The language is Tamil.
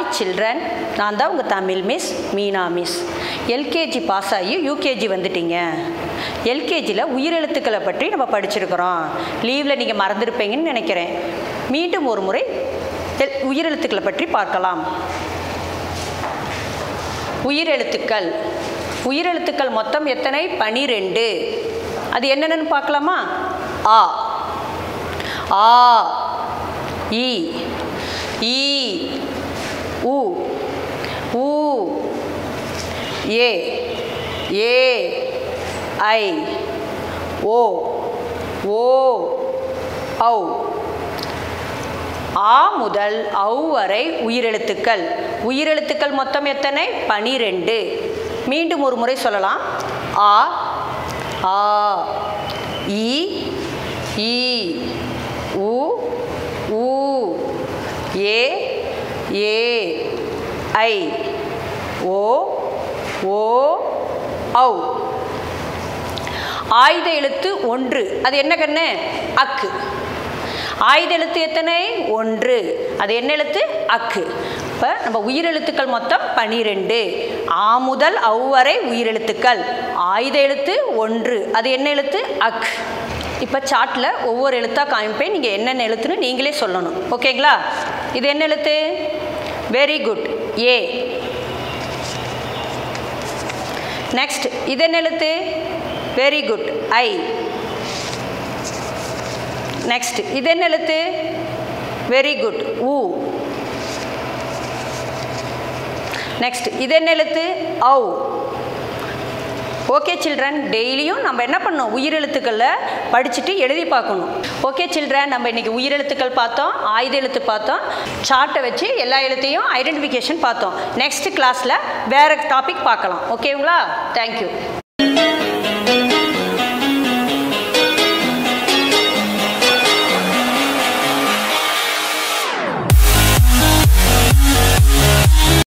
சில்ட்ரன் நான் தான் உங்கள் Tamil miss Meena miss LKG pass ஆகி யூகேஜி வந்துட்டீங்க. எல்கேஜியில் உயிரெழுத்துக்களை பற்றி நம்ம படிச்சிருக்கிறோம். லீவில் நீங்கள் மறந்துருப்பீங்கன்னு நினைக்கிறேன். மீண்டும் ஒரு முறை எல் உயிரெழுத்துக்களை பற்றி பார்க்கலாம். உயிரெழுத்துக்கள். உயிரெழுத்துக்கள் மொத்தம் எத்தனை? பனிரெண்டு. அது என்னென்னு பார்க்கலாமா? ஆ. ஆ. இ. ஈ உ ஊ. ஏ. ஏ. ஐ. ஓ. ஓ. ஔ. ஆ முதல் ஔ வரை உயிரெழுத்துக்கள். உயிரெழுத்துக்கள் மொத்தம் எத்தனை? பனிரெண்டு. மீண்டும் ஒரு முறை சொல்லலாம். ஆ. ஆ. இ ஈ. உ ஊ. ஏ. ஏ ஐ ஓ ஓ ஔ ஆயுத எழுத்து ஒன்று. அது என்ன கண்ணு? அக்கு. ஆயுத எழுத்து எத்தனை? ஒன்று. அது என்ன எழுத்து? அக்கு. இப்போ நம்ம உயிரெழுத்துக்கள் மொத்தம் பனிரெண்டு. ஆ முதல் அவ்வரை உயிரெழுத்துக்கள். ஆயுத எழுத்து ஒன்று. அது என்ன எழுத்து? அக். இப்போ சாட்டில் ஒவ்வொரு எழுத்தாக காமிப்பேன். நீங்கள் என்னென்ன எழுத்துன்னு நீங்களே சொல்லணும். ஓகேங்களா? இது என்ன எழுத்து? வெரி குட் ஏ நெக்ஸ்ட் இது என்ன எழுத்து? வெரி குட் ஐ நெக்ஸ்ட் இது என்ன எழுத்து? வெரி குட் ஊ நெக்ஸ்ட் இது என்ன எழுத்து? ஔ ஓகே சில்ட்ரன் டெய்லியும் நம்ம என்ன பண்ணோம் உயிரெழுத்துக்களில் படிச்சுட்டு எழுதி பார்க்கணும். ஓகே சில்ட்ரன் நம்ம இன்றைக்கி உயிரெழுத்துக்கள் பார்த்தோம் ஆயுத எழுத்து பார்த்தோம் சார்ட்டை வச்சு எல்லா எழுத்தையும் ஐடென்டிஃபிகேஷன் பார்த்தோம். நெக்ஸ்ட் கிளாஸில் வேறு டாபிக் பார்க்கலாம். ஓகேங்களா தேங்க்யூ